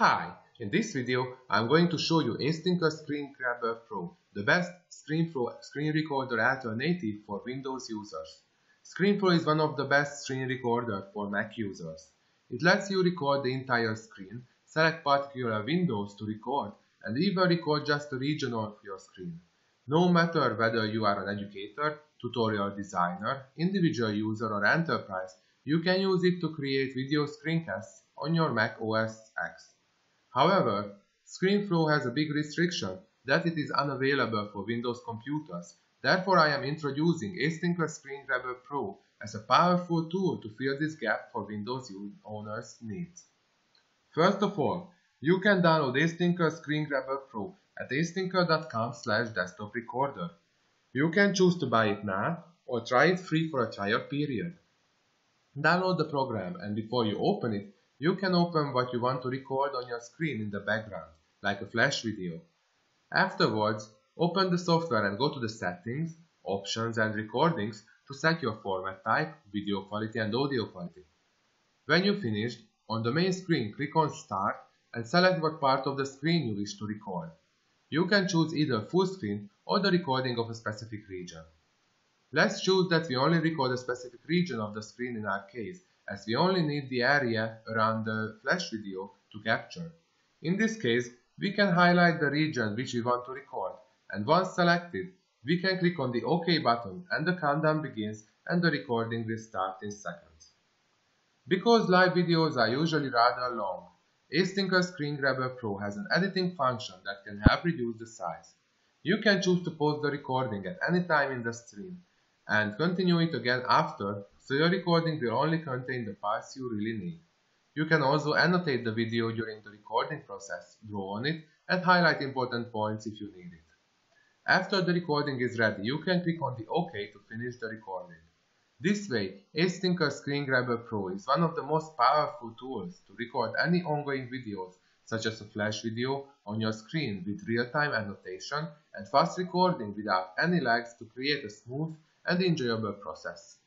Hi, in this video I'm going to show you AceThinker Screen Grabber Pro, the best screen recorder alternative for Windows users. ScreenFlow is one of the best screen recorder for Mac users. It lets you record the entire screen, select particular windows to record, and even record just a region of your screen. No matter whether you are an educator, tutorial designer, individual user or enterprise, you can use it to create video screencasts on your Mac OS X. However, ScreenFlow has a big restriction that it is unavailable for Windows computers. Therefore, I am introducing AceThinker Screen Grabber Pro as a powerful tool to fill this gap for Windows owners' needs. First of all, you can download AceThinker Screen Grabber Pro at acethinker.com slash desktop recorder. You can choose to buy it now or try it free for a trial period. Download the program and before you open it, you can open what you want to record on your screen in the background, like a flash video. Afterwards, open the software and go to the settings, options and recordings to set your format type, video quality and audio quality. When you finished, on the main screen click on Start and select what part of the screen you wish to record. You can choose either full screen or the recording of a specific region. Let's choose that we only record a specific region of the screen in our case as we only need the area around the flash video to capture. In this case, we can highlight the region which we want to record, and once selected, we can click on the OK button and the countdown begins and the recording will start in seconds. Because live videos are usually rather long, AceThinker Screen Grabber Pro has an editing function that can help reduce the size. You can choose to pause the recording at any time in the stream and continue it again after so your recording will only contain the parts you really need. You can also annotate the video during the recording process, draw on it, and highlight important points if you need it. After the recording is ready, you can click on the OK to finish the recording. This way, AceThinker Screen Grabber Pro is one of the most powerful tools to record any ongoing videos, such as a flash video, on your screen with real-time annotation and fast recording without any lags to create a smooth and enjoyable process.